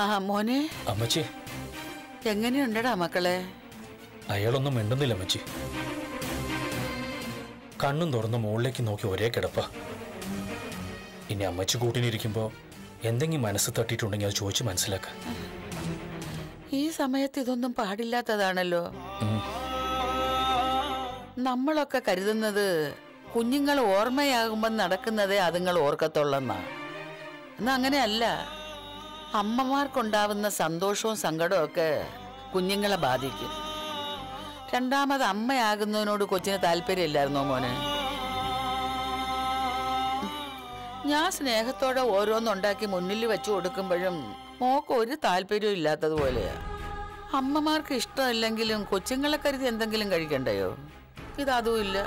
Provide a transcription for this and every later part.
മോനെ അമ്മച്ചി. എങ്ങനെയുണ്ടടാ മക്കളെ? അയാളൊന്നും മിണ്ടുന്നില്ല അമ്മച്ചി. കണ്ണും തുറന്ന് മുകളിലേക്ക് നോക്കി ഒരേ കിടപ്പ. ഇനി അമ്മച്ചി കൂട്ടിനിരിക്കുമ്പോ എന്തെങ്കിലും മനസ്സ് തട്ടിയിട്ടുണ്ടെങ്കിൽ അത് ചോദിച്ച് മനസ്സിലാക്ക. ഈ സമയത്ത് ഇതൊന്നും പാടില്ലാത്തതാണല്ലോ. നമ്മളൊക്കെ കരുതുന്നത് കുഞ്ഞുങ്ങൾ ഓർമ്മയാകുമ്പോൾ നടക്കുന്നതേ അതുങ്ങൾ ഓർക്കത്തുള്ളെന്നാ. എന്നാ അങ്ങനെയല്ല. അമ്മമാർക്കുണ്ടാവുന്ന സന്തോഷവും സങ്കടവും ഒക്കെ കുഞ്ഞുങ്ങളെ ബാധിക്കും. രണ്ടാമത് അമ്മയാകുന്നതിനോട് കൊച്ചിന് താല്പര്യമില്ലായിരുന്നോ മോനെ? ഞാൻ സ്നേഹത്തോടെ ഓരോന്നുണ്ടാക്കി മുന്നിൽ വെച്ചു കൊടുക്കുമ്പോഴും മോക്ക് ഒരു താല്പര്യവും ഇല്ലാത്തതുപോലെയാ അമ്മമാർക്ക് ഇഷ്ടമല്ലെങ്കിലും കൊച്ചുങ്ങളെ കരുതി എന്തെങ്കിലും കഴിക്കണ്ടയോ? ഇതും ഇല്ല.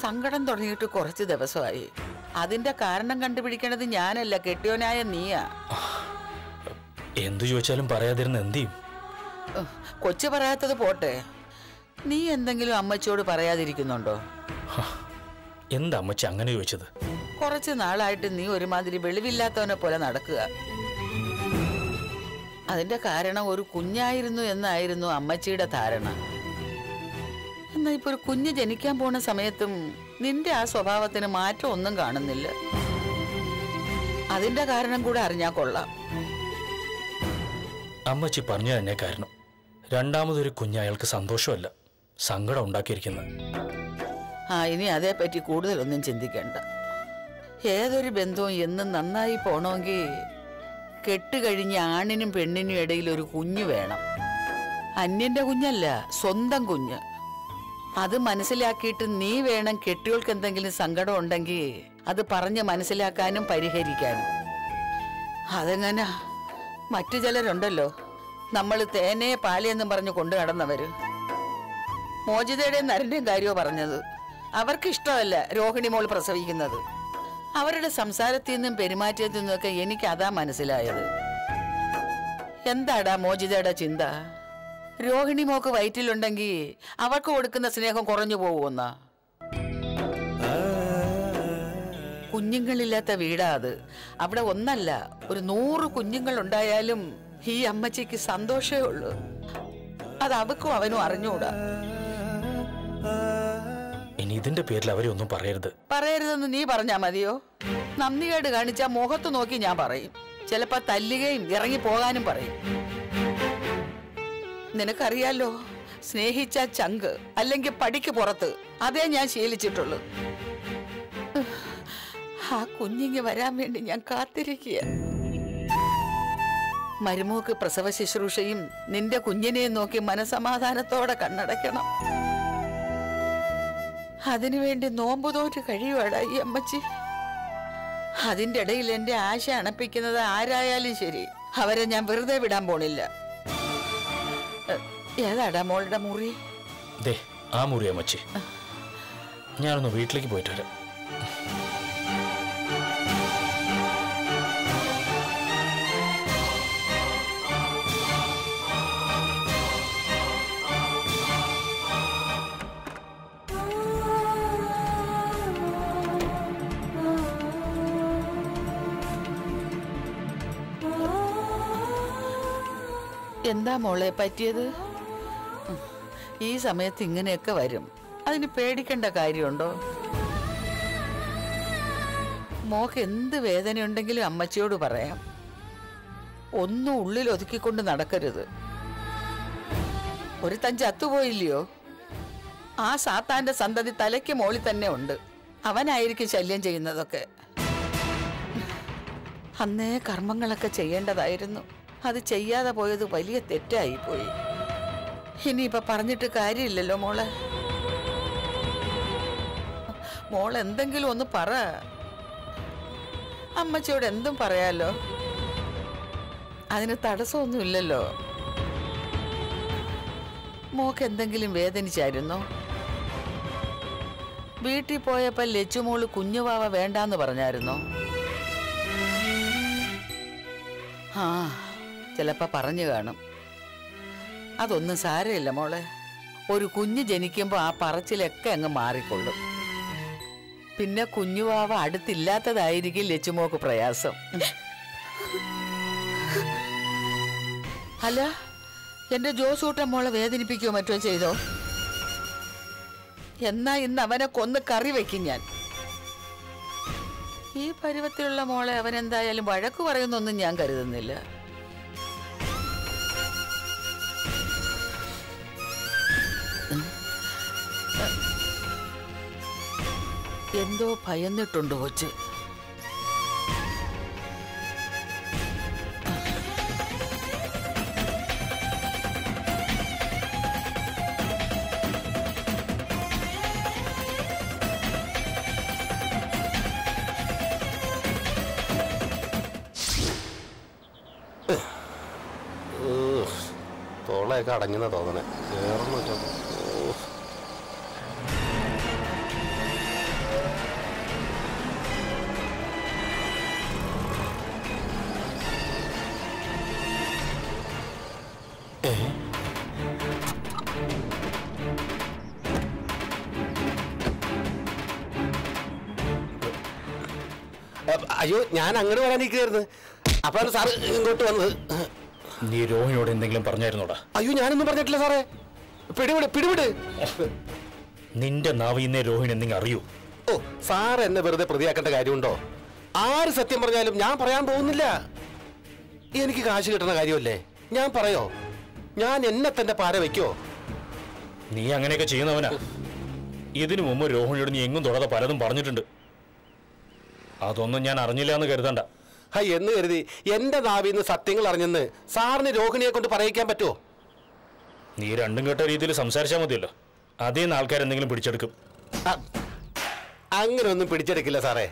സങ്കടം തുടങ്ങിയിട്ട് കുറച്ച് ദിവസമായി. അതിന്റെ കാരണം കണ്ടുപിടിക്കേണ്ടത് ഞാനല്ല. കെട്ടിയോനായ നീയാ. എന്തു ചോദിച്ചാലും പറയാതിരുന്ന എന്ത് ചെയ്യും? കൊച്ചു പറയാത്തത് പോട്ടെ. നീ എന്തെങ്കിലും അമ്മച്ചിയോട് പറയാതിരിക്കുന്നുണ്ടോ? എന്താ അമ്മച്ചി അങ്ങനെ ചോദിച്ചത്? കുറച്ച് നാളായിട്ട് നീ ഒരുമാതിരി വെളിവില്ലാത്തവനെ പോലെ നടക്കുക. അതിന്റെ കാരണം ഒരു കുഞ്ഞായിരുന്നു എന്നായിരുന്നു അമ്മച്ചിയുടെ ധാരണ. എന്നാ ഇപ്പൊ ഒരു കുഞ്ഞ് ജനിക്കാൻ പോണ സമയത്തും നിന്റെ ആ സ്വഭാവത്തിന് മാറ്റം ഒന്നും കാണുന്നില്ല. അതിന്റെ കാരണം കൂടെ അറിഞ്ഞാ കൊള്ളാം. അമ്മച്ചി പറഞ്ഞു തന്നെ കാരണം. രണ്ടാമതൊരു കുഞ്ഞ് അയാൾക്ക് സന്തോഷമല്ല. സങ്കടം ഉണ്ടാക്കിയിരിക്കുന്നത്. ആ ഇനി അതേപ്പറ്റി കൂടുതലൊന്നും ചിന്തിക്കേണ്ട. ഏതൊരു ബന്ധവും എന്നും നന്നായി പോണമെങ്കിൽ കെട്ടുകഴിഞ്ഞ ആണിനും പെണ്ണിനും ഇടയിൽ ഒരു കുഞ്ഞ് വേണം. അന്യന്റെ കുഞ്ഞല്ല സ്വന്തം കുഞ്ഞ്. അത് മനസ്സിലാക്കിയിട്ട് നീ വേണം കെട്ടികൾക്ക് എന്തെങ്കിലും സങ്കടം ഉണ്ടെങ്കിൽ അത് പറഞ്ഞ് മനസ്സിലാക്കാനും പരിഹരിക്കാനും. അതെങ്ങനെ? മറ്റു ചിലരുണ്ടല്ലോ. നമ്മൾ തേനെ പാലെന്നും പറഞ്ഞ് കൊണ്ടു നടന്നവര്. മോചിതയുടെയും നരന്റെയും കാര്യമോ പറഞ്ഞത്. അവർക്ക് ഇഷ്ടമല്ല രോഹിണി മോൾ പ്രസവിക്കുന്നത്. അവരുടെ സംസാരത്തിൽ നിന്നും പെരുമാറ്റത്തിൽ നിന്നൊക്കെ എനിക്ക് അതാ മനസ്സിലായത്. എന്താടാ മോചിതയുടെ ചിന്ത? രോഹിണി മോക്ക് വയറ്റിലുണ്ടെങ്കിൽ അവൾക്ക് കൊടുക്കുന്ന സ്നേഹം കുറഞ്ഞു പോകുമെന്ന കുഞ്ഞുങ്ങളില്ലാത്ത വീടാ അത്. അവിടെ ഒന്നല്ല ഒരു നൂറ് കുഞ്ഞുങ്ങൾ ഉണ്ടായാലും ഈ അമ്മച്ചിക്ക് സന്തോഷമേ ഉള്ളൂ. അത് അവക്കും അവനും അറിഞ്ഞുകൂടാ ഇനി ഇതിന്റെ പേരിൽ അവരെ ഒന്നും പറയരുത്. പറയരുതെന്ന് നീ പറഞ്ഞാ മതിയോ? നന്ദികേട് കാണിച്ച മുഖത്ത് നോക്കി ഞാൻ പറയും. ചിലപ്പോ തല്ലുകയും ഇറങ്ങി പോകാനും പറയും. നിനക്കറിയാലോ? സ്നേഹിച്ച ചങ്ക് അല്ലെങ്കിൽ പടിക്ക് പുറത്ത്. അതേ ഞാൻ ശീലിച്ചിട്ടുള്ളൂ. ആ കുഞ്ഞിങ്ങ് വരാൻ വേണ്ടി ഞാൻ കാത്തിരിക്കുക. മരുമോക്ക് പ്രസവ ശുശ്രൂഷയും നിന്റെ കുഞ്ഞിനെ നോക്കി മനസമാധാനത്തോടെ കണ്ണടയ്ക്കണം. അതിനുവേണ്ടി നോമ്പ് തോറ്റ് കഴിയുവാടാ ഈ അമ്മച്ചി. അതിന്റെ ഇടയിൽ എന്റെ ആശ അണപ്പിക്കുന്നത് ആരായാലും ശരി. അവരെ ഞാൻ വെറുതെ വിടാൻ പോണില്ല. ഏതാടാ മോളുടെ മുറി? ദേ ആ മുറിയാ മച്ചി ഞാനൊന്ന് വീട്ടിലേക്ക് പോയിട്ട് വരാം. എന്താ മോളെ പറ്റിയത്? ഈ സമയത്ത് ഇങ്ങനെയൊക്കെ വരും. അതിന് പേടിക്കേണ്ട കാര്യമുണ്ടോ? മോക്ക് എന്ത് വേദനയുണ്ടെങ്കിലും അമ്മച്ചിയോട് പറയാം. ഒന്നും ഉള്ളിൽ ഒതുക്കിക്കൊണ്ട് നടക്കരുത്. ഒരു തൻ ചത്തുപോയില്ലയോ ആ സാത്താന്റെ സന്തതി തലയ്ക്ക് മോളിൽ തന്നെ ഉണ്ട്. അവനായിരിക്കും ശല്യം ചെയ്യുന്നതൊക്കെ. അന്നേ കർമ്മങ്ങളൊക്കെ ചെയ്യേണ്ടതായിരുന്നു. അത് ചെയ്യാതെ പോയത് വലിയ തെറ്റായി പോയി ഇനിയിപ്പൊ പറഞ്ഞിട്ട് കാര്യമില്ലല്ലോ മോളെ. മോൾ എന്തെങ്കിലും ഒന്ന് പറ. അമ്മച്ചിയോട് എന്തും പറയാലോ. അതിന് തടസ്സമൊന്നുമില്ലല്ലോ മോക്ക് എന്തെങ്കിലും വേദനിച്ചായിരുന്നോ? വീട്ടിൽ പോയപ്പോ ലച്ചുമോൾ കുഞ്ഞുവാവ വേണ്ടാന്ന് പറഞ്ഞായിരുന്നോ? ആ ചിലപ്പോ പറഞ്ഞു കാണും. അതൊന്നും സാരമില്ല മോളെ. ഒരു കുഞ്ഞ് ജനിക്കുമ്പോൾ ആ പറച്ചിലൊക്കെ അങ്ങ് മാറിക്കൊള്ളും. പിന്നെ കുഞ്ഞുവാവ അടുത്തില്ലാത്തതായിരിക്കും ലച്ചുമോക്ക് പ്രയാസം. അല്ല എന്റെ ജോസൂട്ടൻ മോളെ വേദനിപ്പിക്കുകയോ മറ്റോ ചെയ്തോ? എന്നാ ഇന്ന് അവനെ കൊന്ന് കറി വെക്കും ഞാൻ. ഈ പരുവത്തിലുള്ള മോളെ അവൻ എന്തായാലും വഴക്ക് പറയുന്നൊന്നും ഞാൻ കരുതുന്നില്ല. എന്തോ ഭയന്നിട്ടുണ്ട് കൊച്ച്. തോളയൊക്കെ അടങ്ങുന്ന തോന്നണേ. വേറൊന്നും അയ്യോ ഞാൻ അങ്ങോട്ട് വരാൻ നിൽക്കുകയായിരുന്നു. അപ്പോഴാണ് സാറ് ഇങ്ങോട്ട് വന്നത്. നീ രോഹിണിയോട് എന്തെങ്കിലും പറഞ്ഞായിരുന്നോടാ? അയ്യോ ഞാനൊന്നും പറഞ്ഞിട്ടില്ല സാറേ. പിടിവിട് പിടിവിട്. നിന്റെ നാവ് ഇന്നേ രോഹിണി എന്തെങ്കിലും അറിയൂ? ഓ സാർ എന്നെ വെറുതെ പ്രതിയാക്കേണ്ട കാര്യമുണ്ടോ? ആര് സത്യം പറഞ്ഞാലും ഞാൻ പറയാൻ പോകുന്നില്ല. എനിക്ക് കാശ് കിട്ടുന്ന കാര്യമല്ലേ? ഞാൻ പറയോ? ഞാൻ എന്നെ തന്നെ പാര വെക്കോ നീ അങ്ങനെയൊക്കെ ചെയ്യുന്നവനാ. ഇതിനു മുമ്പ് രോഹിണിയോട് നീ എങ്ങും തൊടാതെ പലതും പറഞ്ഞിട്ടുണ്ട്. അതൊന്നും ഞാൻ അറിഞ്ഞില്ല എന്ന് കരുതണ്ട. ഹൈ എന്ന് കരുതി എന്റെ നാവിൽ നിന്ന് സത്യങ്ങൾ അറിഞ്ഞെന്ന് സാറിന് രോഹിണിയെ കൊണ്ട് പറയിക്കാൻ പറ്റുമോ നീ രണ്ടും കേട്ട രീതിയിൽ സംസാരിച്ചാൽ മതിയല്ലോ. അതേ ആൾക്കാർ എന്തെങ്കിലും പിടിച്ചെടുക്കും. അങ്ങനെ ഒന്നും പിടിച്ചെടുക്കില്ല സാറേ.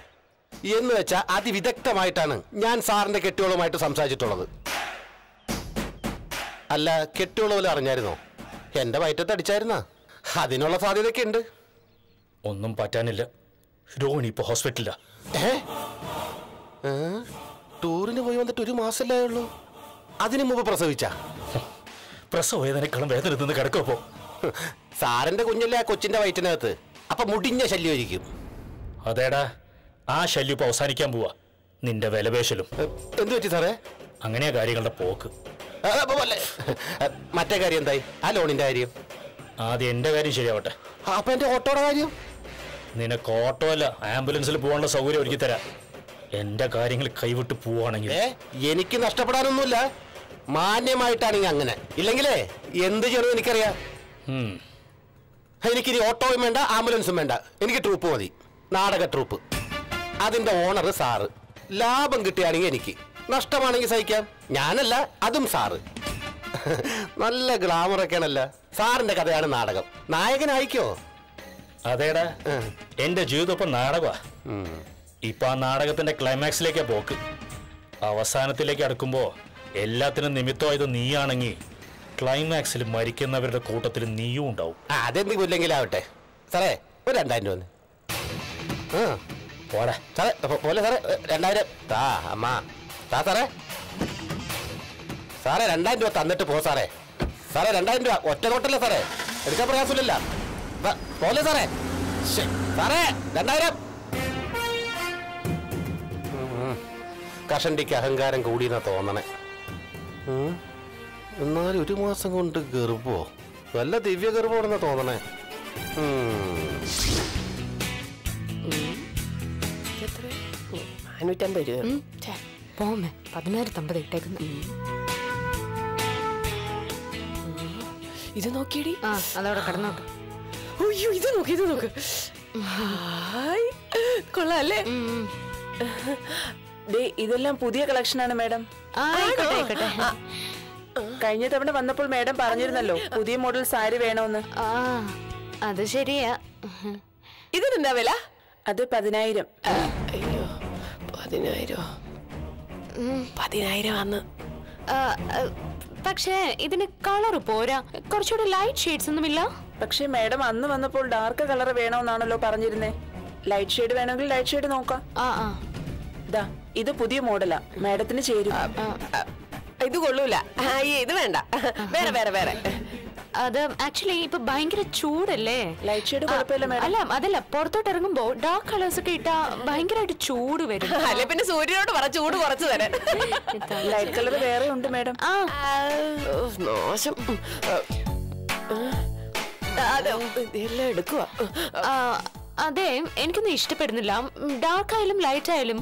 എന്ന് വെച്ചാൽ അതിവിദഗ്ധമായിട്ടാണ് ഞാൻ സാറിന്റെ കെട്ടിയോളുമായിട്ട് സംസാരിച്ചിട്ടുള്ളത്. അല്ല കെട്ടുള്ള പോലെ അറിഞ്ഞായിരുന്നോ? എന്റെ വയറ്റത്ത് അടിച്ചായിരുന്ന? അതിനുള്ള സാധ്യതയൊക്കെ ഉണ്ട്. ഒന്നും പറ്റാനില്ല. രോഹിണി ഇപ്പൊ ഹോസ്പിറ്റലില്ല? ടൂറിന് പോയി വന്നിട്ട് ഒരു മാസമല്ലേ ഉള്ളൂ. അതിനു മുമ്പ് പ്രസവിച്ച? പ്രസവ വേദനക്കളും വേദന നിന്ന് കിടക്കപ്പോ സാറിന്റെ കുഞ്ഞല്ലേ ആ കൊച്ചിന്റെ വയറ്റിനകത്ത്? അപ്പൊ മുടിഞ്ഞ ശല്യമായിരിക്കും. അതേടാ ആ ശല്യം ഇപ്പൊ അവസാനിക്കാൻ പോവാ. നിന്റെ വിലപേശലും. എന്തു പറ്റി സാറേ? അങ്ങനെയാ കാര്യങ്ങളുടെ പോക്ക്. മറ്റേ കാര്യം എന്തായി? ആ ലോണിന്റെ കാര്യം. ആദ്യം എന്റെ കാര്യം ശരിയാവട്ടെ. അപ്പൊ എന്റെ ഓട്ടോയുടെ കാര്യം? നിനക്ക് ഓട്ടോ അല്ല ആംബുലൻസിൽ പോകാനുള്ള സൗകര്യം ഒരുക്കി തരാം. എന്റെ കാര്യങ്ങൾ കൈവിട്ട് പോവാണെങ്കിൽ എനിക്ക് നഷ്ടപ്പെടാനൊന്നുമില്ല. മാന്യമായിട്ടാണെങ്കിൽ അങ്ങനെ. ഇല്ലെങ്കിലേ എന്ത് ചെയ്യണമെന്ന് എനിക്കറിയാം. എനിക്കിനി ഓട്ടോയും വേണ്ട ആംബുലൻസും വേണ്ട. എനിക്ക് ട്രൂപ്പ് മതി. നാടക ട്രൂപ്പ് അതിന്റെ ഓണർ സാറ്. ലാഭം കിട്ടുകയാണെങ്കിൽ എനിക്ക്. നഷ്ടമാണെങ്കിൽ സഹിക്കാം. ഞാനല്ല അതും സാറ് നല്ല ഗ്ലാമറൊക്കെയാണല്ല സാറിന്റെ കഥയാണ് നാടകം. നായകനായിക്കോ അതേടാ. എന്റെ ജീവിതം ഇപ്പൊ നാടകമാ ഇപ്പൊ ആ നാടകത്തിന്റെ ക്ലൈമാക്സിലേക്കാ പോക്ക്. അവസാനത്തിലേക്ക് അടുക്കുമ്പോ എല്ലാത്തിനും നിമിത്തമായത് നീയാണെങ്കിൽ ക്ലൈമാക്സിൽ മരിക്കുന്നവരുടെ കൂട്ടത്തിൽ നീയും ഉണ്ടാവും. അതെന്തെങ്കിലും ആവട്ടെ സാറേ ഒരു രണ്ടായിരം രൂപ പോടാ സാറേ പോലെ സാറേ രണ്ടായിരം. താ അമ്മ. താ സാറേ. സാറേ രണ്ടായിരം രൂപ തന്നിട്ട് പോ സാറേ. സാറേ രണ്ടായിരം രൂപ ഒറ്റ നോട്ടല്ലേ സാറേ? എടുക്കാൻ പ്രയാസമില്ലല്ല. ദാ, പോലെ സാറേ. സാറേ രണ്ടായിരം. കഷണ്ടിക്ക് അഹങ്കാരം കൂടിയെന്നാ തോന്നണേ. എന്നാലും ഒരു മാസം കൊണ്ട് ഗർഭോ? വല്ല ദിവ്യ ഗർഭമാണെന്നാ തോന്നണേ ഉം. നാനൂറ്റമ്പത് രൂപ. ഉം, ഛെ, പോമ്മേ പതിനായിരത്തമ്പത് ഇട്ടേക്കുന്നു. ഇത് നോക്കിയടി. ആ അതവിടെ കിടന്നോട്ടെ അയ്യോ ഇത് നോക്ക് ഇത് നോക്ക്. കൊള്ളാല്ലേ? ഇതെല്ലാം പുതിയ കളക്ഷനാണ് മാഡം. ആയിക്കോട്ടെ കഴിഞ്ഞ തവണ വന്നപ്പോൾ മാഡം പറഞ്ഞിരുന്നല്ലോ പുതിയ മോഡൽ സാരി വേണമെന്ന് അത് ശരിയാ. ഇതിനെന്താ വില? അത് പതിനായിരം. പതിനായിരം? പതിനായിരം അന്ന്. പക്ഷേ ഇതിന് കളർ പോരാ. കുറച്ചുകൂടെ ലൈറ്റ് ഷെയ്ഡ്സ് ഒന്നുമില്ല പക്ഷേ മാഡം അന്ന് വന്നപ്പോൾ ഡാർക്ക് കളർ വേണമെന്നാണല്ലോ പറഞ്ഞിരുന്നേ. ലൈറ്റ് ഷെയ്ഡ് വേണമെങ്കിൽ ലൈറ്റ് ഷെയ്ഡ് നോക്കാം. ആ ആ. ദാ ഇത് പുതിയ മോഡലാ. മാഡത്തിന് ചേരും. ഇത് കൊള്ളൂല. ഇത് വേണ്ട. വേറെ വേറെ വേറെ. അത് ആക്ച്വലി ഇപ്പൊ ഭയങ്കര ചൂടല്ലേ? ലൈറ്റ് ഷെയ്ഡ് കുഴപ്പമില്ല മാഡം അല്ല അതല്ല പുറത്തോട്ട് ഇറങ്ങുമ്പോ ഡാർക്ക് കളേഴ്സ് ഒക്കെ ഇട്ടാ ഭയങ്കരമായിട്ട് ചൂട് വരും. അല്ലെ പിന്നെ സൂര്യനോട് പറ ചൂട് കുറച്ച് തരാൻ ലൈറ്റ് കളർ വേറെ ഉണ്ട് മാഡം ആ. എല്ലാം എടുക്കുക അതെ എനിക്കൊന്നും ഇഷ്ടപ്പെടുന്നില്ല. ഡാർക്ക് ആയാലും ലൈറ്റ് ആയാലും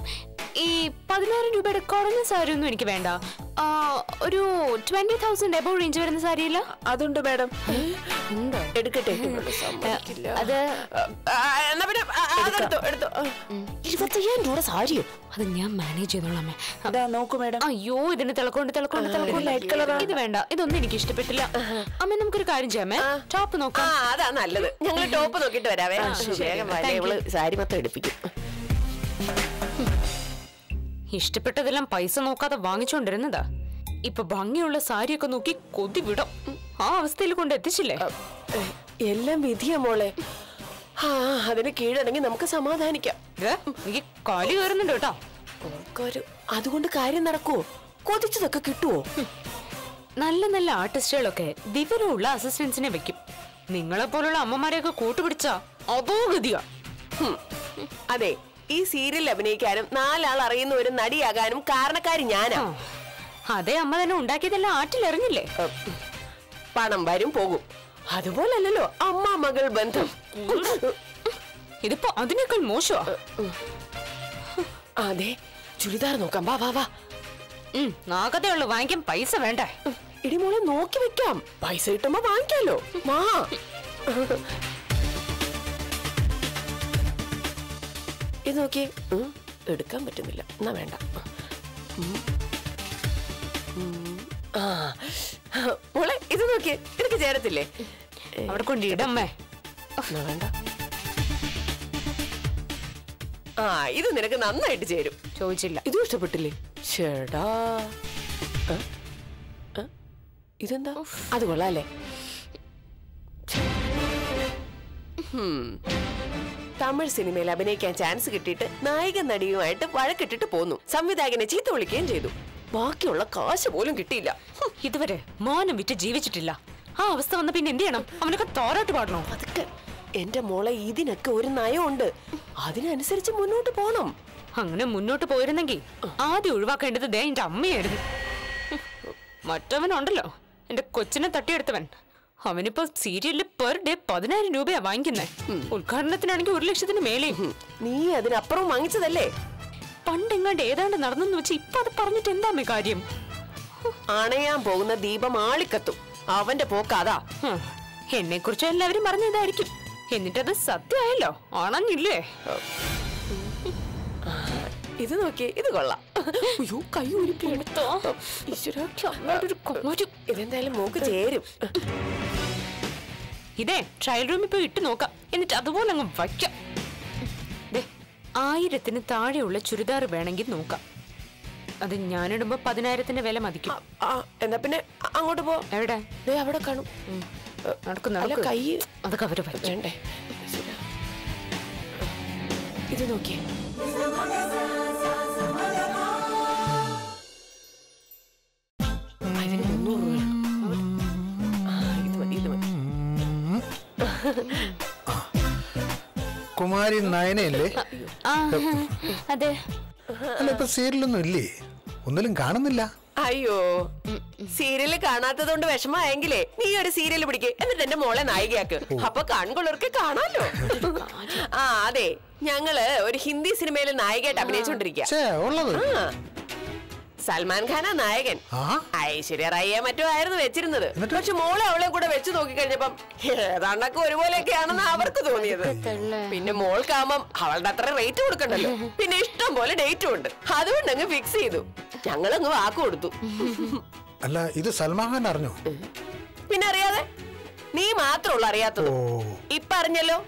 ഈ പതിനായിരം രൂപയുടെ കുറഞ്ഞ സാരി ഒന്നും എനിക്ക് വേണ്ട. ഒരു ട്വന്റി തൗസൻഡ് എബോ റേഞ്ച് വരുന്ന സാരിയില്ല? അതുണ്ട് മാഡം. എടുക്കട്ടെ. അത് ഇരുപത്തയ്യായിരം രൂപ സാരിയോ? അത് ഞാൻ മാനേജ് ചെയ്തോളാം അമ്മേ. അതാ നോക്കൂ മാഡം. അയ്യോ ഇതിന് തിളക്കൊണ്ട് തിളക്കൊണ്ട് തിളക്കൊണ്ട് ലൈറ്റ് കളർ ഇത് വേണ്ട. ഇതൊന്നും എനിക്ക് ഇഷ്ടപ്പെട്ടില്ല. അമ്മ നമുക്കൊരു കാര്യം ചെയ്യാമേ ടോപ്പ് നോക്കാം. അതാ നല്ലത്. ഞങ്ങൾ ടോപ്പ് നോക്കിട്ട് വരാവേ. സാരി മാത്രം എടുപ്പിക്കും. ഇഷ്ടപ്പെട്ടതെല്ലാം പൈസ നോക്കാതെ വാങ്ങിച്ചോണ്ടിരുന്നതാ. ഇപ്പൊ ഭംഗിയുള്ള സാരിയൊക്കെ നോക്കി കൊതി വിടും. ആ അവസ്ഥയിൽ കൊണ്ട് എത്തിച്ചില്ലേ? എല്ലാം വിധിയ മോളെ. ആ അതിന് കീഴടങ്ങി നമുക്ക് സമാധാനിക്കാം. എനിക്ക് കാലി കയറുന്നുണ്ട് കേട്ടോ. ആൾക്കാര് അതുകൊണ്ട് കാര്യം നടക്കുവോ? കൊതിച്ചതൊക്കെ കിട്ടുവോ? നല്ല നല്ല ആർട്ടിസ്റ്റുകളൊക്കെ വിവരമുള്ള അസിസ്റ്റൻസിനെ വെക്കും. നിങ്ങളെ പോലുള്ള അമ്മമാരെയൊക്കെ കൂട്ടുപിടിച്ച അതോ ഗതിയാ അതെ ഈ സീരിയലിൽ അഭിനയിക്കാനും നാലാൾ അറിയുന്ന ഒരു നടിയാകാനും കാരണക്കാരി ഞാനാ. അതെ അമ്മ തന്നെ ഉണ്ടാക്കിയതെല്ലാം ആറ്റിലെറിഞ്ഞില്ലേ പണം വരും പോകും. അതുപോലല്ലോ അമ്മ മകൾ ബന്ധം. ഇതിപ്പോ അതിനേക്കാൾ മോശമാ. അതെ ചുരിദാർ നോക്കാം. വാ വാ വാ. ഉം, നാഗതയുള്ളു വാങ്ങിക്കാൻ പൈസ വേണ്ടേ? ഇടിമോളെ നോക്കി വെക്കാം. പൈസ കിട്ടുമ്പോ വാങ്ങിക്കാലോ. വാ. ഇത് നോക്കി എടുക്കാൻ പറ്റുന്നില്ല. എന്നാ വേണ്ട. ആ. മോളെ ഇത് നോക്കിയേ. എനിക്ക് ചേരത്തില്ലേ? അവിടെ കൊണ്ടിടമ്മേ വേണ്ട. ആ ഇത് നിനക്ക് നന്നായിട്ട് ചേരും. ചോദിച്ചില്ല. ഇതും ഇഷ്ടപ്പെട്ടില്ലേ? ചേടാ? ഇതെന്താ? അത് കൊള്ളാല്ലേ ഹും. തമിഴ് സിനിമയിൽ അഭിനയിക്കാൻ ചാൻസ് കിട്ടിയിട്ട് നായിക നടിയുമായിട്ട് വഴക്കിട്ടിട്ട് പോന്നു. സംവിധായകനെ ചീത്ത വിളിക്കുകയും ചെയ്തു. ബാക്കിയുള്ള കാശ് പോലും കിട്ടിയില്ല. ഇതുവരെ മോനം വിറ്റ് ജീവിച്ചിട്ടില്ല. ആ അവസ്ഥ വന്ന പിന്നെ എന്ത് ചെയ്യണം? അവനൊക്കെ തോരാട്ട് പാടണോ? അതൊക്കെ എന്റെ മോളെ ഇതിനൊക്കെ ഒരു നയമുണ്ട്. അതിനനുസരിച്ച് മുന്നോട്ട് പോണം. അങ്ങനെ മുന്നോട്ട് പോയിരുന്നെങ്കിൽ ആദ്യം ഒഴിവാക്കേണ്ടത് ദേ എന്റെ അമ്മയായിരുന്നു. മറ്റവനുണ്ടല്ലോ. എന്റെ കൊച്ചിനെ തട്ടിയെടുത്തവൻ. അവനിപ്പോ സീരിയലിൽ പെർ ഡേ പതിനായിരം രൂപയാ വാങ്ങിക്കുന്നേ. ഉദ്ഘാടനത്തിനാണെങ്കിൽ ഒരു ലക്ഷത്തിന് മേലെയും. ഹും. നീ അതിനപ്പുറം വാങ്ങിച്ചതല്ലേ? പണ്ടെങ്ങാണ്ട് ഏതാണ്ട് നടന്നെന്ന് വെച്ച് ഇപ്പൊ അത് പറഞ്ഞിട്ട് എന്താമേ കാര്യം? അണയാൻ പോകുന്ന ദീപം ആളിക്കത്തും. അവന്റെ പോക്കാതാ എന്നെ കുറിച്ച് എല്ലാവരും പറഞ്ഞതായിരിക്കും എന്നിട്ടത് സത്യമായല്ലോ. ആണെന്നില്ലേ ഇത് നോക്കി ഇത് കൊള്ളാം. അയ്യോ കൈ ഉരുക്കി എടുത്തോ. ഈശ്വരാ. ഒരു കോരി. ഇതെന്തായാലും മോക്ക് ചേരും. ഇതേ ട്രയൽ റൂമിൽ പോയി ഇട്ട് നോക്കാം. എന്നിട്ട് അതുപോലെ അങ്ങ് വയ്ക്കാം. ആയിരത്തിന് താഴെയുള്ള ചുരിദാർ വേണമെങ്കിൽ നോക്കാം. അത് ഞാനിടുമ്പോ പതിനായിരത്തിന്റെ വില മതിക്കും. എന്നാ പിന്നെ അങ്ങോട്ട് പോ. എവിടെ? അവിടെ കാണും. നടക്കുന്ന കൈ അതൊക്കെ അവർ വേണ്ടേ. ഇത് നോക്കിയേ. കുമാരി നയനയല്ലേ? അതെ. അല്ല ഇപ്പൊ സീരിയലൊന്നും ഇല്ലേ? ഒന്നിലും കാണുന്നില്ല. അയ്യോ. സീരിയൽ കാണാത്തതുകൊണ്ട് വിഷമായെങ്കിലേ നീ ഒരു സീരിയൽ പിടിക്ക്. എന്നിട്ട് എന്റെ മോളെ നായികയാക്ക്. അപ്പൊ കൺകുളിർക്ക് കാണാലോ. ആ അതെ. ഞങ്ങൾ ഒരു ഹിന്ദി സിനിമയിൽ നായികയായിട്ട് അഭിനയിച്ചോണ്ടിരിക്കുക. സൽമാൻ ഖാനാ നായകൻ. ആ? ഐശ്വര്യ റായിയെ മറ്റോ ആയിരുന്നു വെച്ചിരുന്നത് പക്ഷെ മോളെ അവളെ കൂടെ വെച്ച് നോക്കി കഴിഞ്ഞപ്പം ഏതാണ്ടൊക്കെ ഒരുപോലെയൊക്കെയാണെന്ന് അവർക്ക് തോന്നിയത്. പിന്നെ മോൾക്കാവുമ്പം അവളുടെ അത്ര റേറ്റ് കൊടുക്കണ്ടല്ലോ. പിന്നെ ഇഷ്ടം പോലെ ഡേറ്റും ഉണ്ട്. അതുകൊണ്ട് അങ്ങ് ഫിക്സ് ചെയ്തു. ഞങ്ങളങ്ങ് വാക്ക് കൊടുത്തു. അല്ല ഇത് സൽമാൻ ഖാൻ അറിഞ്ഞോ? പിന്നെ അറിയാതെ? നീ മാത്രമുള്ള അറിയാത്തത്. ഇപ്പൊ അറിഞ്ഞല്ലോ?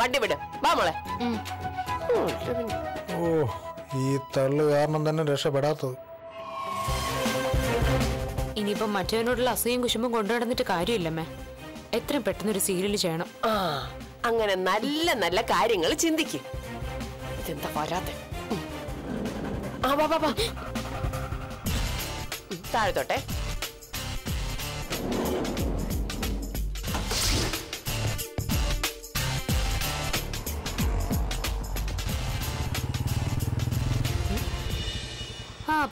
വണ്ടി വിട്. വാ മോളെ. ഓ ഈ തള്ളു കാരണം തന്നെ രക്ഷപ്പെടാത്തത്. ഇനിയിപ്പം മറ്റവനോടുള്ള അസൂയും കുശുമ്പും കൊണ്ടുനടന്നിട്ട് കാര്യമില്ലമ്മേ. എത്രയും പെട്ടെന്ന് ഒരു സീരിയൽ ചെയ്യണം അങ്ങനെ നല്ല നല്ല കാര്യങ്ങൾ ചിന്തിക്കും. താഴത്തോട്ടെ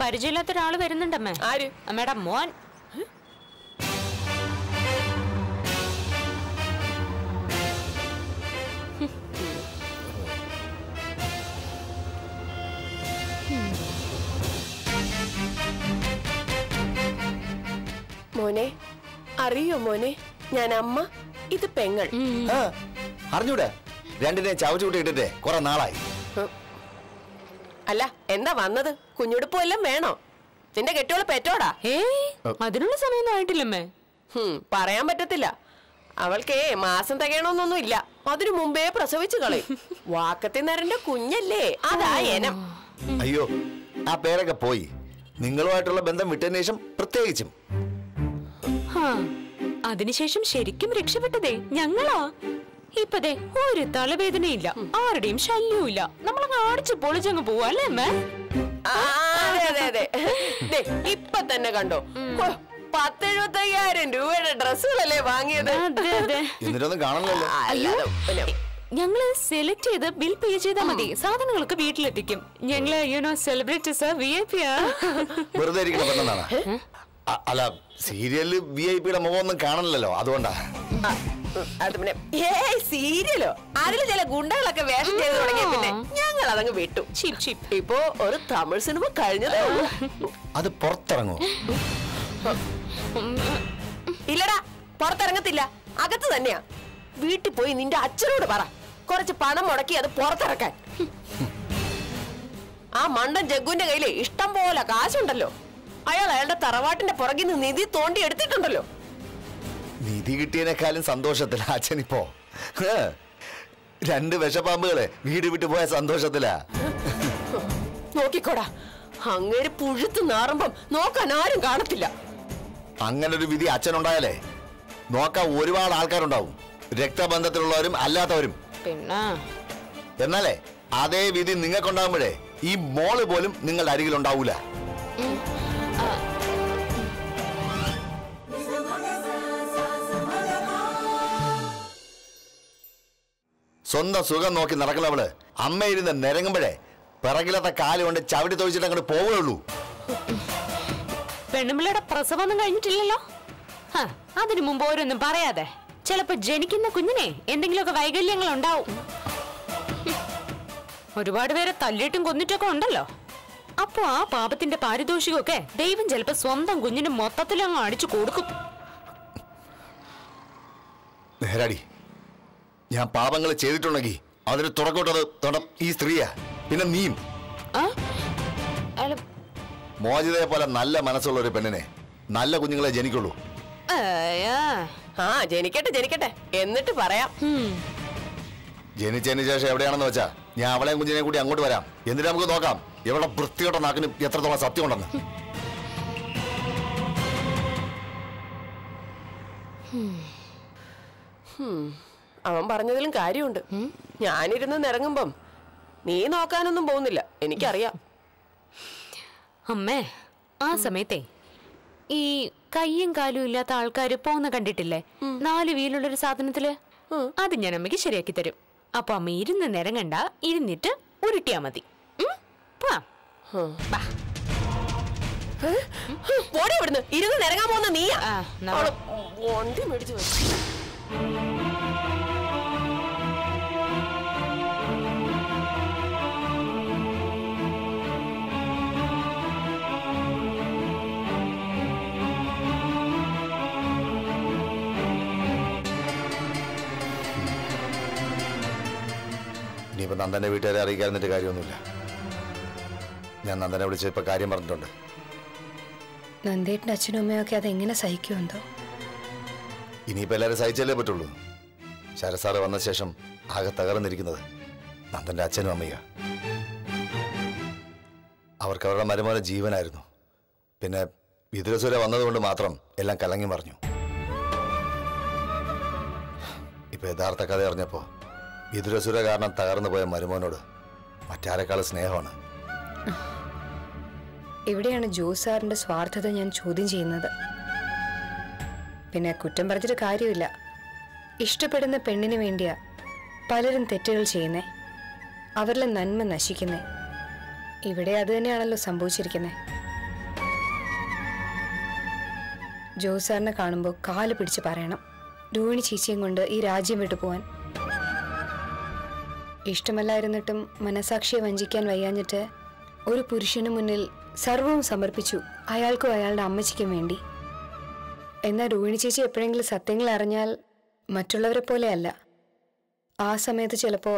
പരിചയമില്ലാത്ത ഒരാൾ വരുന്നുണ്ടമ്മേ. ആര്? അമ്മയുടെ മോൻ. മോനെ? അറിയോ മോനെ? ഞാൻ അമ്മ ഇത് പെങ്ങൾ. ആ, അറിഞ്ഞൂടെ? രണ്ടിനെ ചവച്ചു കൂട്ടിയിട്ടിട്ടേ കുറെ നാളായി. അല്ല എന്താ വന്നത്? കുഞ്ഞുടുപ്പ് വല്ലതും വേണോ? നിന്റെ കെട്ടിയോൾ പെറ്റോടാ. അതിനുള്ള സമയമൊന്നും ആയിട്ടില്ലമ്മേ. ഹും, പറയാൻ പറ്റത്തില്ല. അവൾക്കേ മാസം തികയണമെന്നൊന്നും ഇല്ല. അതിനു മുമ്പേ പ്രസവിച്ചു കളി. വാക്കത്തി നരന്റെ കുഞ്ഞല്ലേ? അതാ എനം അയ്യോ ആ പേരൊക്കെ പോയി. നിങ്ങളുമായിട്ടുള്ള ബന്ധം വിട്ടതിന് ശേഷം പ്രത്യേകിച്ചും. അതിനുശേഷം ശരിക്കും രക്ഷപ്പെട്ടതേ ഞങ്ങളാ. ഇപ്പതേ ഒരു തലവേദനയില്ല ആരുടെയും ശല്യവും ഇല്ല നമ്മളങ്ങ് അടിച്ചു പൊളിച്ചങ്ങ് പോവാ അല്ലേ അമ്മേ? അതെ അതെ അതെ. ദേ, ഇപ്പൊ തന്നെ കണ്ടോ? പത്തെഴുപത്തയ്യായിരം രൂപയുടെ ഡ്രസ്സുകളല്ലേ വാങ്ങിയത്? ആ, ഞങ്ങൾ സെലക്ട് ചെയ്ത് ബിൽ പേ ചെയ്താൽ മതി. സാധനങ്ങളൊക്കെ വീട്ടിലെത്തിക്കും. ഞങ്ങൾ you know celebrities V I P വെറുതെ പെട്ടെന്നാണ് അല്ല സീരിയലിൽ വി ഐ പിയുടെ മുഖമൊന്നും കാണണല്ലോ അതുകൊണ്ടാ. അത് പിന്നെ ഏയ് സീരിയലോ? അതിൽ ചില ഗുണ്ടകളൊക്കെ വേഷം ചെയ്ത് തുടങ്ങിയ പിന്നെ ഞങ്ങൾ അതങ്ങ് വിട്ടു. ഇപ്പോ ഒരു തമിഴ് സിനിമ കഴിഞ്ഞതേ ഉള്ളൂ. അത് പുറത്തിറങ്ങോ ഇല്ലടാ പുറത്തിറങ്ങത്തില്ല. അകത്ത് തന്നെയാ. വീട്ടിൽ പോയി നിന്റെ അച്ഛനോട് പറ. കുറച്ച് പണം മുടക്കി അത് പുറത്തിറക്കാൻ. ആ മണ്ടൻ ജഗ്ഗുവിന്റെ കയ്യിൽ ഇഷ്ടം പോലെ കാശുണ്ടല്ലോ. അയാൾ അയാളുടെ തറവാട്ടിന്റെ പുറകിൽ നിന്ന് നിധി തോണ്ടി എടുത്തിട്ടുണ്ടല്ലോ. നിധി കിട്ടിയതിനേക്കാളും സന്തോഷത്തിലാ അച്ഛനിപ്പോ. രണ്ട് വിഷപ്പാമ്പുകളെ വീട് വിട്ടു പോയ സന്തോഷത്തിലാ. നോക്കിക്കോടാ. അങ്ങേര് പുഴുത്ത് നാറുമ്പം നോക്കാൻ ആരും കാണത്തില്ല. അങ്ങനെ ഒരു വിധി അച്ഛനുണ്ടായാലേ നോക്കാൻ ഒരുപാട് ആൾക്കാരുണ്ടാവും. രക്തബന്ധത്തിലുള്ളവരും അല്ലാത്തവരും. പിന്നെ? എന്നാലേ അതേ വിധി നിങ്ങൾക്കുണ്ടാകുമ്പോഴേ ഈ മോൾ പോലും നിങ്ങളുടെ അരികിൽ സ്വന്തം സുഖം നോക്കി നടക്കുന്നവൾ അമ്മ ഇരുന്ന് നിരങ്ങുമ്പോഴേ പിറകിലത്തെ കാൽ കൊണ്ട് ചവിട്ടി തൊഴിച്ചിട്ട് അങ്ങോട്ട് പോവുകയുള്ളൂ. പെണ്ണുമ്പിളയുടെ പ്രസവമൊന്നും കഴിഞ്ഞിട്ടില്ലല്ലോ? അതിനു മുമ്പ് ഓരോന്നും പറയാതെ. ചിലപ്പോ ജനിക്കുന്ന കുഞ്ഞിനെ എന്തെങ്കിലുമൊക്കെ വൈകല്യങ്ങൾ ഉണ്ടാവും. ഒരുപാട് പേരെ തല്ലിയിട്ടും കൊന്നിട്ടൊക്കെ ഉണ്ടല്ലോ. അപ്പൊ ആ പാപത്തിന്റെ പാരിതോഷികമൊക്കെ ദൈവം ചിലപ്പോ സ്വന്തം കുഞ്ഞിന് മൊത്തത്തിലങ്ങ് അടിച്ചു കൊടുക്കും. ഞാൻ പാപങ്ങൾ ചെയ്തിട്ടുണ്ടെങ്കിൽ അതിന് തുറക്കോട്ടത് തടം ഈ സ്ത്രീയാ. പിന്നെ നീയും. മോചിതയെ പോലെ നല്ല മനസ്സുള്ള ഒരു പെണ്ണിനെ നല്ല കുഞ്ഞുങ്ങളെ ജനിക്കുള്ളൂ. അയ്യാ. ആ ജനിക്കട്ടെ ജനിക്കട്ടെ. എന്നിട്ട് പറയാം. ജനിച്ചതിന് ശേഷം എവിടെയാണെന്ന് വെച്ചാ ഞാൻ അവളെയും കുഞ്ഞിനെയും കൂടി അങ്ങോട്ട് വരാം. എന്നിട്ട് നമുക്ക് നോക്കാം എവിടെ വൃത്തിയോടെ നാക്കിന് എത്രത്തോളം സത്യം ഉണ്ടെന്ന് അവൻ പറഞ്ഞതിലും കാര്യമുണ്ട്. ഞാനിരുന്ന് നിറങ്ങുമ്പം നീ നോക്കാനൊന്നും പോകുന്നില്ല. എനിക്കറിയാം. അമ്മേ ആ സമയത്തെ ഈ കയ്യും കാലും ഇല്ലാത്ത ആൾക്കാർ പോകുന്ന കണ്ടിട്ടില്ലേ? നാല് വീലുള്ളൊരു സാധനത്തിൽ? അത് ഞാൻ അമ്മയ്ക്ക് ശരിയാക്കി തരും. അപ്പൊ അമ്മ ഇരുന്ന് നിരങ്ങണ്ട ഇരുന്നിട്ട് ഉരുട്ടിയാ മതി. ഇരുന്ന് നിരങ്ങാൻ പോകുന്ന നീയാ. വണ്ടി മേടിച്ചു നന്ദന്റെ വീട്ടുകാരെ അറിയിക്കാതിരുന്നിട്ട് കാര്യമൊന്നുമില്ല. ഞാൻ നന്ദനെ വിളിച്ച് ഇപ്പൊ കാര്യം പറഞ്ഞിട്ടുണ്ട്. നന്ദേട്ടന്റെ അച്ഛനും അമ്മയൊക്കെ അതെങ്ങനെ സഹിക്കുമെന്തോ ഇനിയിപ്പോൾ ഇനിയിപ്പോ എല്ലാവരും സഹിച്ചല്ലേ പറ്റുള്ളൂ. ശരസാറ് വന്ന ശേഷം ആകെ തകർന്നിരിക്കുന്നത് നന്ദന്റെ അച്ഛനും അമ്മയ്യ അവർക്ക് അവരുടെ മരുമോനെ ജീവനായിരുന്നു. പിന്നെ വിദുരസുര വന്നതുകൊണ്ട് മാത്രം എല്ലാം കലങ്ങി മറിഞ്ഞു. ഇപ്പൊ യഥാർത്ഥ കഥ അറിഞ്ഞപ്പോ വിദുരസുര കാരണം തകർന്നു പോയ മരുമോനോട് മറ്റാരെക്കാൾ സ്നേഹമാണ്. എവിടെയാണ് ജോസ് സാറിന്റെ സ്വാർത്ഥത ഞാൻ ചോദ്യം ചെയ്യുന്നത്? പിന്നെ കുറ്റം പറഞ്ഞിട്ട് കാര്യമില്ല. ഇഷ്ടപ്പെടുന്ന പെണ്ണിന് വേണ്ടിയാ പലരും തെറ്റുകൾ ചെയ്യുന്നേ. അവരിലെ നന്മ നശിക്കുന്നേ. ഇവിടെ അത് തന്നെയാണല്ലോ സംഭവിച്ചിരിക്കുന്നത് ജോസ് സാറിനെ കാണുമ്പോൾ കാൽ പിടിച്ച് പറയണം. രോഹിണി ചീച്ചയും കൊണ്ട് ഈ രാജ്യം വിട്ടു പോവാൻ. ഇഷ്ടമല്ലായിരുന്നിട്ടും മനസാക്ഷിയെ വഞ്ചിക്കാൻ വയ്യാഞ്ഞിട്ട് ഒരു പുരുഷന് മുന്നിൽ സർവവും സമർപ്പിച്ചു അയാൾക്കും അയാളുടെ അമ്മച്ചിക്കും വേണ്ടി. എന്നാൽ രോഹിണി ചേച്ചി എപ്പോഴെങ്കിലും സത്യങ്ങൾ അറിഞ്ഞാൽ മറ്റുള്ളവരെ പോലെയല്ല ആ സമയത്ത് ചിലപ്പോ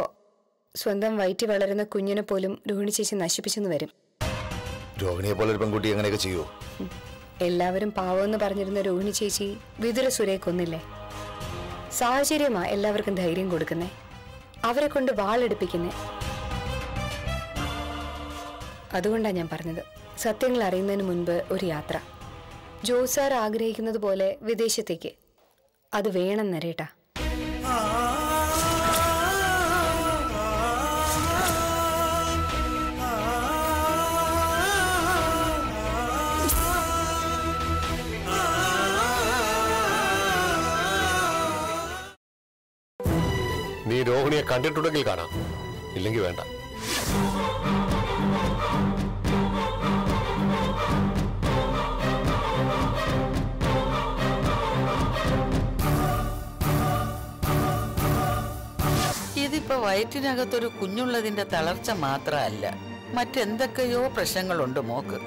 സ്വന്തം വയറ്റി വളരുന്ന കുഞ്ഞിനെ പോലും രോഹിണി ചേച്ചി നശിപ്പിച്ചെന്ന് വരും. രോഹിണിയെ പോലെ ഒരു പെൺകുട്ടി അങ്ങനെയൊക്കെ ചെയ്യുമോ എല്ലാവരും പാവമെന്ന് പറഞ്ഞിരുന്ന രോഹിണി ചേച്ചി വിതുര സുരയെ കൊന്നില്ലേ? സാഹചര്യമാ എല്ലാവർക്കും ധൈര്യം കൊടുക്കുന്നേ. അവരെ കൊണ്ട് വാളെടുപ്പിക്കുന്നേ. അതുകൊണ്ടാണ് ഞാൻ പറഞ്ഞത്. സത്യങ്ങൾ അറിയുന്നതിന് മുൻപ് ഒരു യാത്ര. ജോസാർ ആഗ്രഹിക്കുന്നത് പോലെ വിദേശത്തേക്ക്. അത് വേണം നരേട്ടാ. രോഹിണിയെ കണ്ടിട്ടുണ്ടെങ്കിൽ കാണാം. ഇല്ലെങ്കിൽ വേണ്ട. ഇതിപ്പോ വയറ്റിനകത്തൊരു കുഞ്ഞുള്ളതിന്റെ തളർച്ച മാത്രമല്ല മറ്റെന്തൊക്കെയോ പ്രശ്നങ്ങളുണ്ട് മോക്ക്.